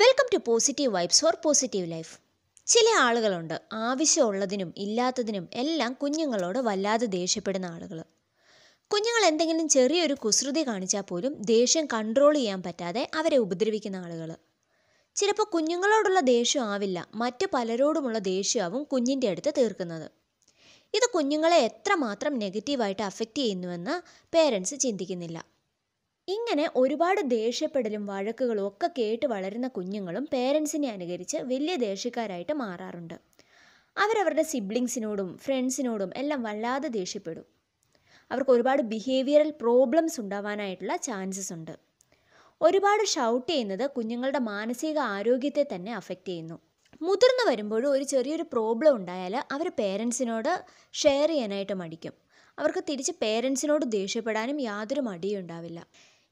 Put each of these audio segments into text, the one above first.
Welcome to positive vibes for positive life ചില ആളുകളുണ്ട് ആവശ്യമുള്ളതിനും ഇല്ലാത്തതിനും എല്ലാം കുഞ്ഞുങ്ങളോട് വല്ലാതെ ദേഷ്യപ്പെടുന്ന ആളുകൾ കുഞ്ഞുങ്ങൾ എന്തെങ്കിലും ചെറിയൊരു കുസൃതി കാണിച്ചാൽ പോലും ദേഷ്യം കൺട്രോൾ ചെയ്യാൻ പറ്റാതെ അവരെ ഉപദ്രവിക്കുന്ന ആളുകൾ ചിലപ്പോൾ കുഞ്ഞുങ്ങളോടുള്ള ദേഷ്യം ആവില്ല മറ്റു പലരോടുമുള്ള ദേഷ്യമാവും കുഞ്ഞിന്റെ അടുത്ത് തീർക്കുന്നത്. ഇത് കുഞ്ഞുങ്ങളെ എത്രമാത്രം നെഗറ്റീവായിട്ട് അഫക്റ്റ് ചെയ്യുന്നുവെന്ന് പേരൻസ് ചിന്തിക്കുന്നില്ല. ഇങ്ങനെ ഒരുപാട് ദേഷ്യപ്പെടലും വഴക്കുകളും ഒക്കെ കേട്ട് വളരുന്ന കുഞ്ഞുങ്ങളും പേരൻസിനെ അനുകരിച്ച് വലിയ ദേഷ്യക്കാരായിട്ട് മാറാറുണ്ട്. അവരവരുടെ സിബ്ലിങ്സിനോടും ഫ്രണ്ട്സിനോടും എല്ലാം വല്ലാതെ ദേഷ്യപ്പെടും. അവർക്ക് ഒരുപാട് ബിഹേവിയറൽ പ്രോബ്ലംസ് ഉണ്ടാവാനായിട്ടുള്ള ചാൻസസ് ഉണ്ട്. ഒരുപാട് ഷൗട്ട് ചെയ്യുന്നത് കുഞ്ഞുങ്ങളുടെ മാനസിക ആരോഗ്യത്തെ തന്നെ അഫക്റ്റ് ചെയ്യുന്നു. മുതിർന്നു വരുമ്പോഴും ഒരു ചെറിയൊരു പ്രോബ്ലം ഉണ്ടായാൽ അവർ പേരൻസിനോട് ഷെയർ ചെയ്യാനായിട്ട് മടിക്കും. അവർക്ക് തിരിച്ച് പേരൻസിനോട് ദേഷ്യപ്പെടാനും യാതൊരു മടിയും ഉണ്ടാവില്ല.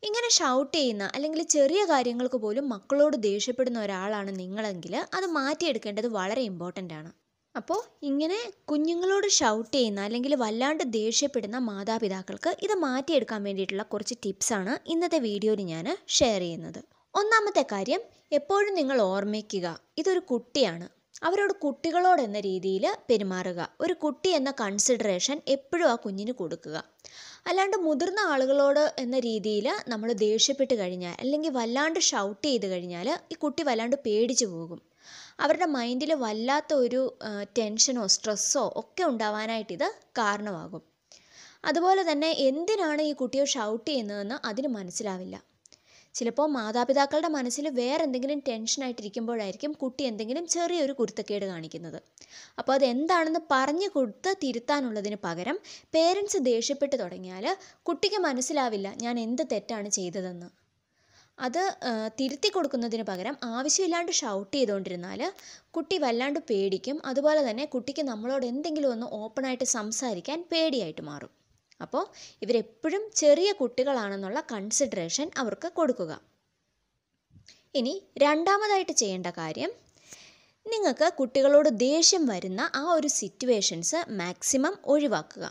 ഇങ്ങനെ ഷൗട്ട് ചെയ്യുന്ന അല്ലെങ്കിൽ ചെറിയ കാര്യങ്ങൾക്ക് പോലും മക്കളോട് ദേഷ്യപ്പെടുന്ന ഒരാളാണ് നിങ്ങളെങ്കിൽ അത് മാറ്റിയെടുക്കേണ്ടത് വളരെ ഇമ്പോർട്ടന്റ് ആണ്. അപ്പോൾ ഇങ്ങനെ കുഞ്ഞുങ്ങളോട് ഷൗട്ട് ചെയ്യുന്ന അല്ലെങ്കിൽ വല്ലാണ്ട് ദേഷ്യപ്പെടുന്ന മാതാപിതാക്കൾക്ക് ഇത് മാറ്റിയെടുക്കാൻ വേണ്ടിയിട്ടുള്ള കുറച്ച് ടിപ്സാണ് ഇന്നത്തെ വീഡിയോയിൽ ഞാൻ ഷെയർ ചെയ്യുന്നത്. ഒന്നാമത്തെ കാര്യം എപ്പോഴും നിങ്ങൾ ഓർമ്മിക്കുക ഇതൊരു കുട്ടിയാണ്. അവരോട് കുട്ടികളോട് എന്ന രീതിയിൽ പെരുമാറുക. ഒരു കുട്ടി എന്ന കൺസിഡറേഷൻ എപ്പോഴും ആ കുഞ്ഞിന് കൊടുക്കുക. അല്ലാണ്ട് മുതിർന്ന ആളുകളോട് എന്ന രീതിയിൽ നമ്മൾ ദേഷ്യപ്പെട്ട് കഴിഞ്ഞാൽ അല്ലെങ്കിൽ വല്ലാണ്ട് ഷൗട്ട് ചെയ്ത് കഴിഞ്ഞാൽ ഈ കുട്ടി വല്ലാണ്ട് പേടിച്ചു പോകും. അവരുടെ മൈൻഡിൽ വല്ലാത്ത ഒരു ടെൻഷനോ സ്ട്രെസ്സോ ഒക്കെ ഉണ്ടാവാനായിട്ട് ഇത് കാരണമാകും. അതുപോലെ തന്നെ എന്തിനാണ് ഈ കുട്ടിയെ ഷൗട്ട് ചെയ്യുന്നതെന്ന് അതിന് മനസ്സിലാവില്ല. ചിലപ്പോൾ മാതാപിതാക്കളുടെ മനസ്സിൽ വേറെ എന്തെങ്കിലും ടെൻഷനായിട്ടിരിക്കുമ്പോഴായിരിക്കും കുട്ടി എന്തെങ്കിലും ചെറിയൊരു കുരുത്തക്കേട് കാണിക്കുന്നത്. അപ്പോൾ അത് എന്താണെന്ന് പറഞ്ഞു കൊടുത്ത് തിരുത്താനുള്ളതിന് പകരം പേരൻസ് ദേഷ്യപ്പെട്ട് തുടങ്ങിയാൽ കുട്ടിക്ക് മനസ്സിലാവില്ല ഞാൻ എന്ത് തെറ്റാണ് ചെയ്തതെന്ന്. അത് തിരുത്തി കൊടുക്കുന്നതിന് പകരം ആവശ്യമില്ലാണ്ട് ഷൗട്ട് ചെയ്തുകൊണ്ടിരുന്നാൽ കുട്ടി വല്ലാണ്ട് പേടിക്കും. അതുപോലെ തന്നെ കുട്ടിക്ക് നമ്മളോട് എന്തെങ്കിലും ഒന്ന് ഓപ്പണായിട്ട് സംസാരിക്കാൻ പേടിയായിട്ട് മാറും. അപ്പോൾ ഇവരെപ്പോഴും ചെറിയ കുട്ടികളാണെന്നുള്ള കൺസിഡറേഷൻ അവർക്ക് കൊടുക്കുക. ഇനി രണ്ടാമതായിട്ട് ചെയ്യേണ്ട കാര്യം നിങ്ങൾക്ക് കുട്ടികളോട് ദേഷ്യം വരുന്ന ആ ഒരു സിറ്റുവേഷൻസ് മാക്സിമം ഒഴിവാക്കുക.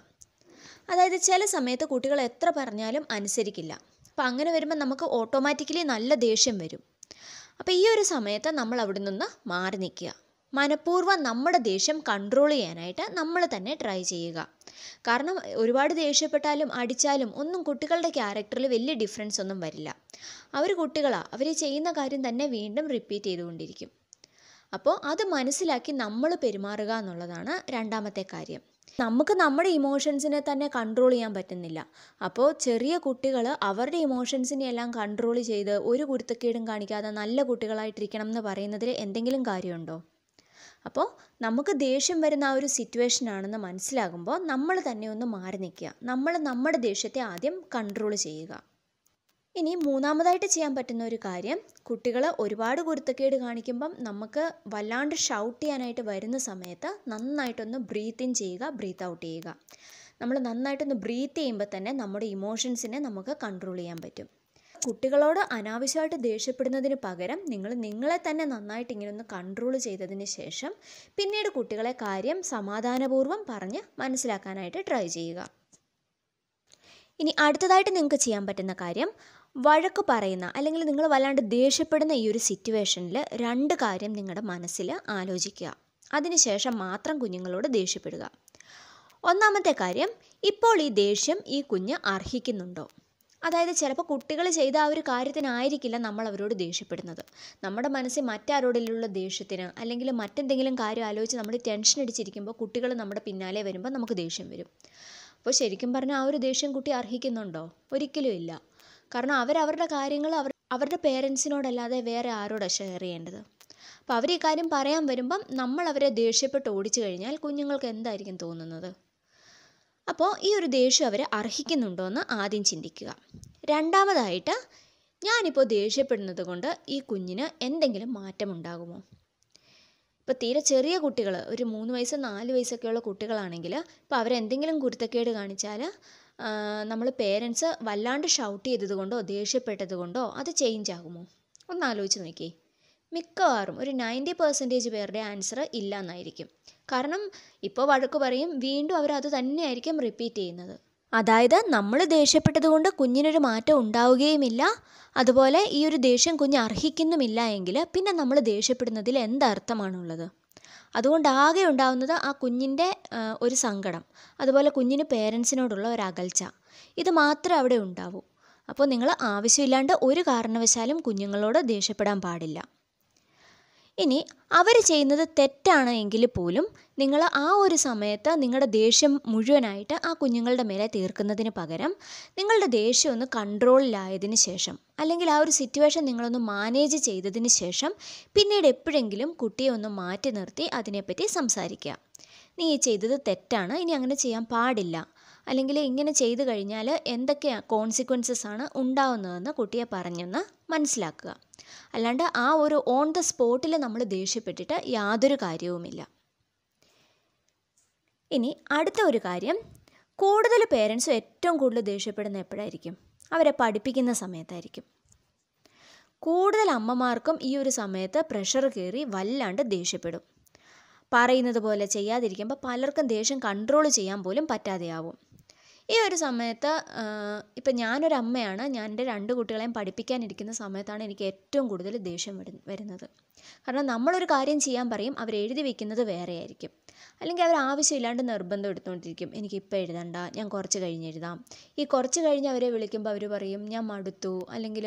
അതായത് ചില സമയത്ത് കുട്ടികൾ എത്ര പറഞ്ഞാലും അനുസരിക്കില്ല. അപ്പോൾ അങ്ങനെ വരുമ്പോൾ നമുക്ക് ഓട്ടോമാറ്റിക്കലി നല്ല ദേഷ്യം വരും. അപ്പോൾ ഈ ഒരു സമയത്ത് നമ്മൾ അവിടെ നിന്ന് മാറി നിൽക്കുക. മനഃപൂർവം നമ്മുടെ ദേഷ്യം കൺട്രോൾ ചെയ്യാനായിട്ട് നമ്മൾ തന്നെ ട്രൈ ചെയ്യുക. കാരണം ഒരുപാട് ദേഷ്യപ്പെട്ടാലും അടിച്ചാലും ഒന്നും കുട്ടികളുടെ ക്യാരക്ടറിൽ വലിയ ഡിഫറൻസ് ഒന്നും വരില്ല. അവർ കുട്ടികളാണ് അവർ ചെയ്യുന്ന കാര്യം തന്നെ വീണ്ടും റിപ്പീറ്റ് ചെയ്തുകൊണ്ടിരിക്കും. അപ്പോൾ അത് മനസ്സിലാക്കി നമ്മൾ പെരുമാറുക എന്നുള്ളതാണ് രണ്ടാമത്തെ കാര്യം. നമുക്ക് നമ്മുടെ ഇമോഷൻസിനെ തന്നെ കൺട്രോൾ ചെയ്യാൻ പറ്റുന്നില്ല. അപ്പോൾ ചെറിയ കുട്ടികൾ അവരുടെ ഇമോഷൻസിനെ എല്ലാം കൺട്രോൾ ചെയ്ത് ഒരു കുരുത്തക്കേടും കാണിക്കാതെ നല്ല കുട്ടികളായിട്ടിരിക്കണം എന്ന് പറയുന്നതിൽ എന്തെങ്കിലും കാര്യമുണ്ടോ? അപ്പോൾ നമുക്ക് ദേഷ്യം വരുന്ന ആ ഒരു സിറ്റുവേഷൻ ആണെന്ന് മനസ്സിലാകുമ്പോൾ നമ്മൾ തന്നെ ഒന്ന് മാറി നിൽക്കുക. നമ്മൾ നമ്മുടെ ദേഷ്യത്തെ ആദ്യം കൺട്രോൾ ചെയ്യുക. ഇനി മൂന്നാമതായിട്ട് ചെയ്യാൻ പറ്റുന്ന ഒരു കാര്യം കുട്ടികൾ ഒരുപാട് കുരുത്തക്കേട് കാണിക്കുമ്പം നമുക്ക് വല്ലാണ്ട് ഷൗട്ട് ചെയ്യാനായിട്ട് വരുന്ന സമയത്ത് നന്നായിട്ടൊന്ന് ബ്രീത്ത് ഇൻ ചെയ്യുക ബ്രീത്ത് ഔട്ട് ചെയ്യുക. നമ്മൾ നന്നായിട്ടൊന്ന് ബ്രീത്ത് ചെയ്യുമ്പോൾ തന്നെ നമ്മുടെ ഇമോഷൻസിനെ നമുക്ക് കൺട്രോൾ ചെയ്യാൻ പറ്റും. കുട്ടികളോട് അനാവശ്യമായിട്ട് ദേഷ്യപ്പെടുന്നതിന് പകരം നിങ്ങൾ നിങ്ങളെ തന്നെ നന്നായിട്ട് ഇങ്ങനെ ഒന്ന് കൺട്രോൾ ചെയ്തതിന് ശേഷം പിന്നീട് കുട്ടികളെ കാര്യം സമാധാനപൂർവം പറഞ്ഞ് മനസ്സിലാക്കാനായിട്ട് ട്രൈ ചെയ്യുക. ഇനി അടുത്തതായിട്ട് നിങ്ങൾക്ക് ചെയ്യാൻ പറ്റുന്ന കാര്യം വഴക്ക് പറയുന്ന അല്ലെങ്കിൽ നിങ്ങൾ വല്ലാണ്ട് ദേഷ്യപ്പെടുന്ന ഈ ഒരു സിറ്റുവേഷനിൽ രണ്ട് കാര്യം നിങ്ങളുടെ മനസ്സിൽ ആലോചിക്കുക. അതിനുശേഷം മാത്രം കുഞ്ഞുങ്ങളോട് ദേഷ്യപ്പെടുക. ഒന്നാമത്തെ കാര്യം ഇപ്പോൾ ഈ ദേഷ്യം ഈ കുഞ്ഞ് അർഹിക്കുന്നുണ്ടോ? അതായത് ചിലപ്പോൾ കുട്ടികൾ ചെയ്ത ആ ഒരു കാര്യത്തിനായിരിക്കില്ല നമ്മൾ അവരോട് ദേഷ്യപ്പെടുന്നത്. നമ്മുടെ മനസ്സിൽ മറ്റാരോടിലുള്ള ദേഷ്യത്തിന് അല്ലെങ്കിൽ മറ്റെന്തെങ്കിലും കാര്യം ആലോചിച്ച് നമ്മൾ ടെൻഷൻ അടിച്ചിരിക്കുമ്പോൾ കുട്ടികൾ നമ്മുടെ പിന്നാലെ വരുമ്പോൾ നമുക്ക് ദേഷ്യം വരും. അപ്പോൾ ശരിക്കും പറഞ്ഞാൽ ആ ഒരു ദേഷ്യം കുട്ടി അർഹിക്കുന്നുണ്ടോ? ഒരിക്കലും ഇല്ല. കാരണം അവരവരുടെ കാര്യങ്ങൾ അവർ അവരുടെ പേരൻസിനോടല്ലാതെ വേറെ ആരോടാണ് ഷെയർ ചെയ്യേണ്ടത്? അപ്പോൾ അവർ ഈ കാര്യം പറയാൻ വരുമ്പം നമ്മൾ അവരെ ദേഷ്യപ്പെട്ട് ഓടിച്ചു കഴിഞ്ഞാൽ കുഞ്ഞുങ്ങൾക്ക് എന്തായിരിക്കും തോന്നുന്നത്? അപ്പോൾ ഈ ഒരു ദേഷ്യം അവർ അർഹിക്കുന്നുണ്ടോ എന്ന് ആദ്യം ചിന്തിക്കുക. രണ്ടാമതായിട്ട് ഞാനിപ്പോൾ ദേഷ്യപ്പെടുന്നത് കൊണ്ട് ഈ കുഞ്ഞിന് എന്തെങ്കിലും മാറ്റമുണ്ടാകുമോ? ഇപ്പോൾ തീരെ ചെറിയ കുട്ടികൾ ഒരു മൂന്ന് വയസ്സ് നാല് വയസ്സൊക്കെയുള്ള കുട്ടികളാണെങ്കിൽ ഇപ്പോൾ അവരെന്തെങ്കിലും കുരുത്തക്കേട് കാണിച്ചാൽ നമ്മൾ പേരൻസ് വല്ലാണ്ട് ഷൗട്ട് ചെയ്തത് കൊണ്ടോ ദേഷ്യപ്പെട്ടത് കൊണ്ടോ അത് ചേഞ്ച് ആകുമോ? ഒന്ന് ആലോചിച്ച് നോക്കിയേ. മിക്കവാറും ഒരു നയന്റി പെർസെന്റേജ് പേരുടെ ആൻസർ ഇല്ല എന്നായിരിക്കും കാരണം ഇപ്പോൾ വഴക്ക് പറയും വീണ്ടും അവർ അത് തന്നെയായിരിക്കും റിപ്പീറ്റ് ചെയ്യുന്നത്. അതായത് നമ്മൾ ദേഷ്യപ്പെട്ടതുകൊണ്ട് കുഞ്ഞിനൊരു മാറ്റം ഉണ്ടാവുകയുമില്ല. അതുപോലെ ഈ ഒരു ദേഷ്യം കുഞ്ഞ് അർഹിക്കുന്നുമില്ല എങ്കിൽ പിന്നെ നമ്മൾ ദേഷ്യപ്പെടുന്നതിൽ എന്തർത്ഥമാണുള്ളത് അതുകൊണ്ട് ആകെ ഉണ്ടാവുന്നത് ആ കുഞ്ഞിന്റെ ഒരു സങ്കടം. അതുപോലെ കുഞ്ഞിന് പേരൻസിനോടുള്ള ഒരു അകൽച്ച. ഇത് മാത്രമേ അവിടെ ഉണ്ടാവൂ. അപ്പോൾ നിങ്ങൾ ആവശ്യമില്ലാണ്ട് ഒരു കാരണവശാലും കുഞ്ഞുങ്ങളോട് ദേഷ്യപ്പെടാൻ പാടില്ല. ഇനി അവർ ചെയ്യുന്നത് തെറ്റാണ് എങ്കിൽ പോലും നിങ്ങൾ ആ ഒരു സമയത്ത് നിങ്ങളുടെ ദേഷ്യം മുഴുവനായിട്ട് ആ കുഞ്ഞുങ്ങളുടെ മേലെ തീർക്കുന്നതിന് പകരം നിങ്ങളുടെ ദേഷ്യം ഒന്ന് കൺട്രോളിലായതിന് ശേഷം അല്ലെങ്കിൽ ആ ഒരു സിറ്റുവേഷൻ നിങ്ങളൊന്ന് മാനേജ് ചെയ്തതിന് ശേഷം പിന്നീട് എപ്പോഴെങ്കിലും കുട്ടിയെ ഒന്ന് മാറ്റി നിർത്തി അതിനെപ്പറ്റി സംസാരിക്കുക. നീ ചെയ്തത് തെറ്റാണ് ഇനി അങ്ങനെ ചെയ്യാൻ പാടില്ല. അല്ലെങ്കിൽ ഇങ്ങനെ ചെയ്തു കഴിഞ്ഞാൽ എന്തൊക്കെ കോൺസിക്വൻസസ് ആണ് ഉണ്ടാവുന്നതെന്ന് കുട്ടിയെ പറഞ്ഞെന്ന് മനസ്സിലാക്കുക. അല്ലാണ്ട് ആ ഒരു ഓൺ ദ സ്പോട്ടിൽ നമ്മൾ ദേഷ്യപ്പെട്ടിട്ട് യാതൊരു കാര്യവുമില്ല. ഇനി അടുത്ത ഒരു കാര്യം കൂടുതൽ പേരൻസ് ഏറ്റവും കൂടുതൽ ദേഷ്യപ്പെടുന്ന എപ്പോഴായിരിക്കും? അവരെ പഠിപ്പിക്കുന്ന സമയത്തായിരിക്കും. കൂടുതൽ അമ്മമാർക്കും ഈ ഒരു സമയത്ത് പ്രഷർ കയറി വല്ലാണ്ട് ദേഷ്യപ്പെടും. പറയുന്നത് പോലെ ചെയ്യാതിരിക്കുമ്പോൾ പലർക്കും ദേഷ്യം കൺട്രോൾ ചെയ്യാൻ പോലും പറ്റാതെയാവും. ഈ ഒരു സമയത്ത് ഇപ്പം ഞാനൊരു അമ്മയാണ്. ഞാൻ എന്റെ രണ്ട് കുട്ടികളെയും പഠിപ്പിക്കാനിരിക്കുന്ന സമയത്താണ് എനിക്ക് ഏറ്റവും കൂടുതൽ ദേഷ്യം വരുന്നത്. കാരണം നമ്മളൊരു കാര്യം ചെയ്യാൻ പറയും അവർ എഴുതി വെക്കുന്നത് വേറെ ആയിരിക്കും അല്ലെങ്കിൽ അവർ ആവശ്യമില്ലാണ്ട് നിർബന്ധം എടുത്തുകൊണ്ടിരിക്കും. എനിക്കിപ്പോൾ എഴുതണ്ട ഞാൻ കുറച്ച് കഴിഞ്ഞ് എഴുതാം. ഈ കുറച്ച് കഴിഞ്ഞ് അവരെ വിളിക്കുമ്പോൾ അവർ പറയും ഞാൻ മടുത്തു. അല്ലെങ്കിൽ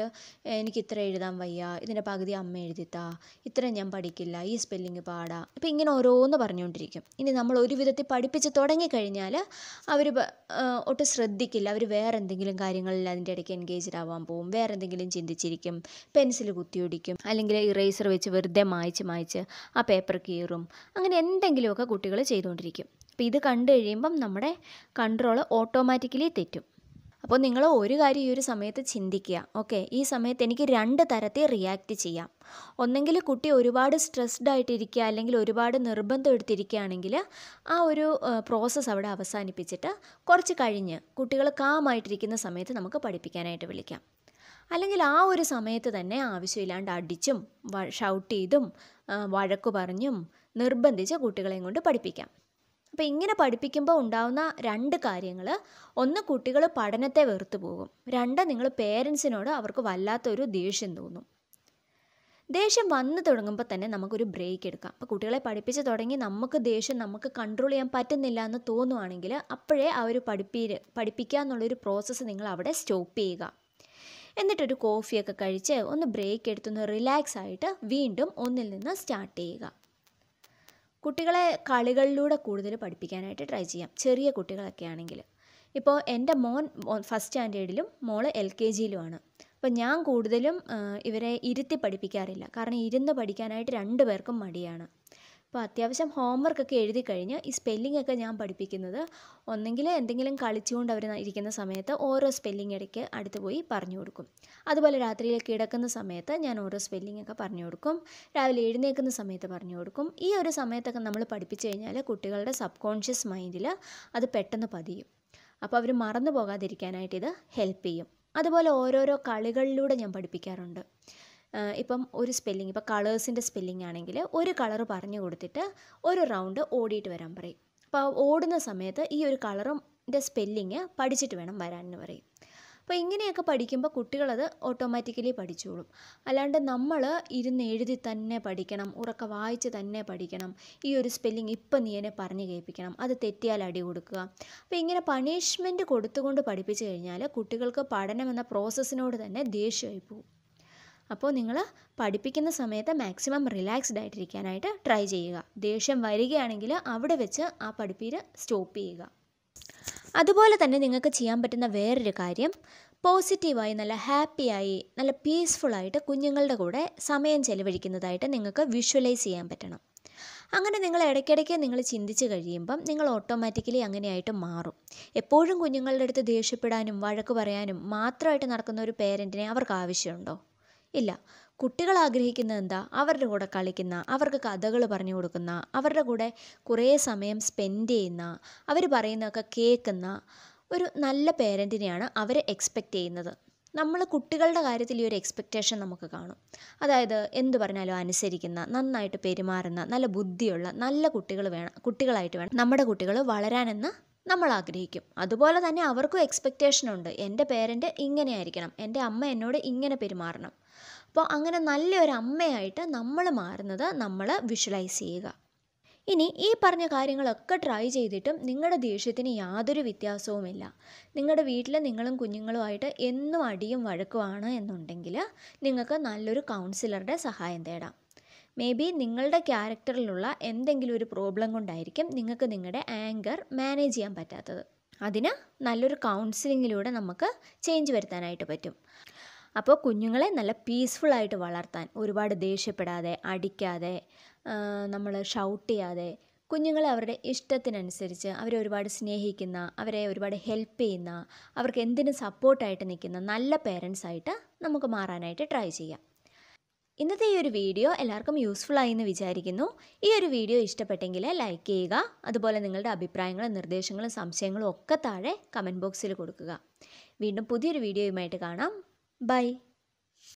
എനിക്ക് ഇത്ര എഴുതാൻ വയ്യ. ഇതിന്റെ പകുതി അമ്മ എഴുതിത്താ. ഇത്ര ഞാൻ പഠിക്കില്ല. ഈ സ്പെല്ലിങ് പാടാ. ഇപ്പം ഇങ്ങനെ ഓരോന്ന് പറഞ്ഞുകൊണ്ടിരിക്കും. ഇനി നമ്മൾ ഒരു വിധത്തിൽ പഠിപ്പിച്ച് തുടങ്ങിക്കഴിഞ്ഞാൽ അവർ ഒട്ടും ശ്രദ്ധിക്കില്ല. അവർ വേറെ എന്തെങ്കിലും കാര്യങ്ങളിൽ അതിന്റെ ഇടയ്ക്ക് എൻഗേജ്ഡ് ആവാൻ പോകും വേറെ എന്തെങ്കിലും ചിന്തിച്ചിരിക്കും. പെൻസിൽ കുത്തിയൊടിക്കും അല്ലെങ്കിൽ ഇറേസർ വെച്ച് വെറുതെ മായ്ച്ച് മായ്ച്ച് ആ പേപ്പർ കീറും. അങ്ങനെ എന്തെങ്കിലുമൊക്കെ കുട്ടികൾ ചെയ്തുകൊണ്ടിരിക്കും. അപ്പോൾ ഇത് കണ്ടു കഴിയുമ്പം നമ്മുടെ കൺട്രോൾ ഓട്ടോമാറ്റിക്കലി തെറ്റും. അപ്പോൾ നിങ്ങൾ ഒരു കാര്യം ഈ ഒരു സമയത്ത് ചിന്തിക്കുക. ഓക്കെ? ഈ സമയത്ത് എനിക്ക് രണ്ട് തരത്തിൽ റിയാക്റ്റ് ചെയ്യാം. ഒന്നെങ്കിൽ കുട്ടി ഒരുപാട് സ്ട്രെസ്ഡ് ആയിട്ടിരിക്കുക അല്ലെങ്കിൽ ഒരുപാട് നിർബന്ധം എടുത്തിരിക്കുകയാണെങ്കിൽ ആ ഒരു പ്രോസസ്സ് അവിടെ അവസാനിപ്പിച്ചിട്ട് കുറച്ച് കഴിഞ്ഞ് കുട്ടികൾ കാമായിട്ടിരിക്കുന്ന സമയത്ത് നമുക്ക് പഠിപ്പിക്കാനായിട്ട് വിളിക്കാം. അല്ലെങ്കിൽ ആ ഒരു സമയത്ത് തന്നെ ആവശ്യമില്ലാണ്ട് അടിച്ചും ഷൗട്ട് ചെയ്തും വഴക്കു പറഞ്ഞും നിർബന്ധിച്ച് കുട്ടികളെയും കൊണ്ട് പഠിപ്പിക്കാം. അപ്പോൾ ഇങ്ങനെ പഠിപ്പിക്കുമ്പോൾ ഉണ്ടാകുന്ന രണ്ട് കാര്യങ്ങൾ ഒന്ന് കുട്ടികൾ പഠനത്തെ വെറുത്തു പോകും. രണ്ട് നിങ്ങൾ പേരൻസിനോട് അവർക്ക് വല്ലാത്തൊരു ദേഷ്യം തോന്നും. ദേഷ്യം വന്നു തുടങ്ങുമ്പോൾ തന്നെ നമുക്കൊരു ബ്രേക്ക് എടുക്കാം. അപ്പോൾ കുട്ടികളെ പഠിപ്പിച്ച് തുടങ്ങി നമുക്ക് ദേഷ്യം നമുക്ക് കൺട്രോൾ ചെയ്യാൻ പറ്റുന്നില്ല എന്ന് തോന്നുവാണെങ്കിൽ അപ്പോഴേ ആ ഒരു പഠിപ്പി പഠിപ്പിക്കുക എന്നുള്ളൊരു പ്രോസസ്സ് നിങ്ങൾ അവിടെ സ്റ്റോപ്പ് ചെയ്യുക. എന്നിട്ടൊരു കോഫിയൊക്കെ കഴിച്ച് ഒന്ന് ബ്രേക്ക് എടുത്തൊന്ന് റിലാക്സ് ആയിട്ട് വീണ്ടും ഒന്നിൽ നിന്ന് സ്റ്റാർട്ട് ചെയ്യുക. കുട്ടികളെ കളികളിലൂടെ കൂടുതൽ പഠിപ്പിക്കാനായിട്ട് ട്രൈ ചെയ്യാം. ചെറിയ കുട്ടികളൊക്കെ ആണെങ്കിൽ. ഇപ്പോൾ എന്റെ മോൻ ഫസ്റ്റ് സ്റ്റാൻഡേർഡിലും മോൾ എൽ കെ ജിയിലുമാണ്. അപ്പോൾ ഞാൻ കൂടുതലും ഇവരെ ഇരുത്തി പഠിപ്പിക്കാറില്ല. കാരണം ഇരുന്ന് പഠിക്കാനായിട്ട് രണ്ട് പേർക്കും മടിയാണ്. അപ്പോൾ അത്യാവശ്യം ഹോംവർക്കൊക്കെ എഴുതി കഴിഞ്ഞ് ഈ സ്പെല്ലിംഗ് ഒക്കെ ഞാൻ പഠിപ്പിക്കുന്നത് ഒന്നെങ്കിൽ എന്തെങ്കിലും കളിച്ചുകൊണ്ട് അവർ ഇരിക്കുന്ന സമയത്ത് ഓരോ സ്പെല്ലിംഗ് ഇടയ്ക്ക് അടുത്ത് പോയി പറഞ്ഞു കൊടുക്കും. അതുപോലെ രാത്രിയിൽ കിടക്കുന്ന സമയത്ത് ഞാൻ ഓരോ സ്പെല്ലിംഗ് ഒക്കെ പറഞ്ഞു കൊടുക്കും. രാവിലെ എഴുന്നേൽക്കുന്ന സമയത്ത് പറഞ്ഞു കൊടുക്കും. ഈ ഒരു സമയത്തൊക്കെ നമ്മൾ പഠിപ്പിച്ചു കഴിഞ്ഞാൽ കുട്ടികളുടെ സബ് കോൺഷ്യസ് മൈൻഡിൽ അത് പെട്ടെന്ന് പതിയും. അപ്പോൾ അവർ മറന്നു പോകാതിരിക്കാനായിട്ട് ഇത് ഹെൽപ്പ് ചെയ്യും. അതുപോലെ ഓരോരോ കളികളിലൂടെ ഞാൻ പഠിപ്പിക്കാറുണ്ട്. ഇപ്പം ഒരു സ്പെല്ലിംഗ് ഇപ്പോൾ കളേഴ്സിന്റെ സ്പെല്ലിംഗ് ആണെങ്കിൽ ഒരു കളർ പറഞ്ഞു കൊടുത്തിട്ട് ഒരു റൗണ്ട് ഓടിയിട്ട് വരാൻ പറയും. അപ്പോൾ ഓടുന്ന സമയത്ത് ഈ ഒരു കളറിന്റെ സ്പെല്ലിങ് പഠിച്ചിട്ട് വേണം വരാനെന്ന് പറയും. അപ്പോൾ ഇങ്ങനെയൊക്കെ പഠിക്കുമ്പോൾ കുട്ടികളത് ഓട്ടോമാറ്റിക്കലി പഠിച്ചോളും. അല്ലാണ്ട് നമ്മൾ ഇരുന്ന് എഴുതി തന്നെ പഠിക്കണം ഉറക്കെ വായിച്ച് തന്നെ പഠിക്കണം ഈ ഒരു സ്പെല്ലിംഗ് ഇപ്പം നീ എന്നെ പറഞ്ഞു കേൾപ്പിക്കണം അത് തെറ്റിയാൽ അടി കൊടുക്കുക. അപ്പോൾ ഇങ്ങനെ പണിഷ്മെന്റ് കൊടുത്തുകൊണ്ട് പഠിപ്പിച്ചു കഴിഞ്ഞാൽ കുട്ടികൾക്ക് പഠനം എന്ന പ്രോസസ്സിനോട് തന്നെ ദേഷ്യമായി പോകും. അപ്പോൾ നിങ്ങൾ പഠിപ്പിക്കുന്ന സമയത്ത് മാക്സിമം റിലാക്സ്ഡ് ആയിട്ടിരിക്കാനായിട്ട് ട്രൈ ചെയ്യുക. ദേഷ്യം വരികയാണെങ്കിൽ അവിടെ വെച്ച് ആ പഠിപ്പീര് സ്റ്റോപ്പ് ചെയ്യുക. അതുപോലെ തന്നെ നിങ്ങൾക്ക് ചെയ്യാൻ പറ്റുന്ന വേറൊരു കാര്യം പോസിറ്റീവായി നല്ല ഹാപ്പിയായി നല്ല പീസ്ഫുള്ളായിട്ട് കുഞ്ഞുങ്ങളുടെ കൂടെ സമയം ചെലവഴിക്കുന്നതായിട്ട് നിങ്ങൾക്ക് വിഷ്വലൈസ് ചെയ്യാൻ പറ്റണം. അങ്ങനെ നിങ്ങൾ ഇടയ്ക്കിടയ്ക്ക് നിങ്ങൾ ചിന്തിച്ച് കഴിയുമ്പം നിങ്ങൾ ഓട്ടോമാറ്റിക്കലി അങ്ങനെയായിട്ട് മാറും. എപ്പോഴും കുഞ്ഞുങ്ങളുടെ അടുത്ത് ദേഷ്യപ്പെടാനും വഴക്ക് പറയാനും മാത്രമായിട്ട് നടക്കുന്ന ഒരു പേരന്റിനെ അവർക്ക് ആവശ്യമുണ്ടോ? ഇല്ല. കുട്ടികൾ ആഗ്രഹിക്കുന്നത് എന്താ? അവരുടെ കൂടെ കളിക്കുന്ന അവർക്ക് കഥകൾ പറഞ്ഞു കൊടുക്കുന്ന അവരുടെ കൂടെ കുറേ സമയം സ്പെൻഡ് ചെയ്യുന്ന അവർ പറയുന്നതൊക്കെ കേൾക്കുന്ന ഒരു നല്ല പേരന്റിനെയാണ് അവർ എക്സ്പെക്റ്റ് ചെയ്യുന്നത്. നമ്മൾ കുട്ടികളുടെ കാര്യത്തിൽ ഈ ഒരു എക്സ്പെക്റ്റേഷൻ നമുക്ക് കാണും. അതായത് എന്ത് പറഞ്ഞാലും അനുസരിക്കുന്ന നന്നായിട്ട് പെരുമാറുന്ന നല്ല ബുദ്ധിയുള്ള നല്ല കുട്ടികൾ വേണം കുട്ടികളായിട്ട് വേണം നമ്മുടെ കുട്ടികൾ വളരാനെന്ന് നമ്മൾ ആഗ്രഹിക്കും അതുപോലെ തന്നെ അവർക്കും എക്സ്പെക്റ്റേഷൻ ഉണ്ട്. എന്റെ പേരന്റ് ഇങ്ങനെ ആയിരിക്കണം എന്റെ അമ്മ എന്നോട് ഇങ്ങനെ പെരുമാറണം. അപ്പോൾ അങ്ങനെ നല്ലൊരു അമ്മയായിട്ട് നമ്മൾ മാറുന്നത് നമ്മൾ വിഷ്വലൈസ് ചെയ്യുക. ഇനി ഈ പറഞ്ഞ കാര്യങ്ങളൊക്കെ ട്രൈ ചെയ്തിട്ടും നിങ്ങളുടെ ദേഷ്യത്തിന് യാതൊരു വ്യത്യാസവുമില്ല. നിങ്ങളുടെ വീട്ടിൽ നിങ്ങളും കുഞ്ഞുങ്ങളുമായിട്ട് എന്നും അടിയും വഴക്കുമാണ് എന്നുണ്ടെങ്കിൽ നിങ്ങൾക്ക് നല്ലൊരു കൗൺസിലറുടെ സഹായം തേടാം. മേ ബി നിങ്ങളുടെ ക്യാരക്ടറിലുള്ള എന്തെങ്കിലും ഒരു പ്രോബ്ലം കൊണ്ടായിരിക്കും നിങ്ങൾക്ക് നിങ്ങളുടെ ആങ്കർ മാനേജ് ചെയ്യാൻ പറ്റാത്തത്. അതിന് നല്ലൊരു കൗൺസിലിങ്ങിലൂടെ നമുക്ക് ചേഞ്ച് വരുത്താനായിട്ട് പറ്റും. അപ്പോൾ കുഞ്ഞുങ്ങളെ നല്ല പീസ്ഫുള്ളായിട്ട് വളർത്താൻ ഒരുപാട് ദേഷ്യപ്പെടാതെ അടിക്കാതെ നമ്മൾ ഷൗട്ട് ചെയ്യാതെ കുഞ്ഞുങ്ങളെ അവരുടെ ഇഷ്ടത്തിനനുസരിച്ച് അവരെ ഒരുപാട് സ്നേഹിക്കുന്ന അവരെ ഒരുപാട് ഹെൽപ്പ് ചെയ്യുന്ന അവർക്ക് എന്തിനും സപ്പോർട്ടായിട്ട് നിൽക്കുന്ന നല്ല പേരൻസ് ആയിട്ട് നമുക്ക് മാറാനായിട്ട് ട്രൈ ചെയ്യാം. ഇന്നത്തെ ഈ ഒരു വീഡിയോ എല്ലാവർക്കും യൂസ്ഫുൾ ആയി എന്ന് വിചാരിക്കുന്നു. ഈ ഒരു വീഡിയോ ഇഷ്ടപ്പെട്ടെങ്കിൽ ലൈക്ക് ചെയ്യുക. അതുപോലെ നിങ്ങളുടെ അഭിപ്രായങ്ങളും നിർദ്ദേശങ്ങളും സംശയങ്ങളും ഒക്കെ താഴെ കമന്റ് ബോക്സിൽ കൊടുക്കുക. വീണ്ടും പുതിയൊരു വീഡിയോയുമായിട്ട് കാണാം. ബൈ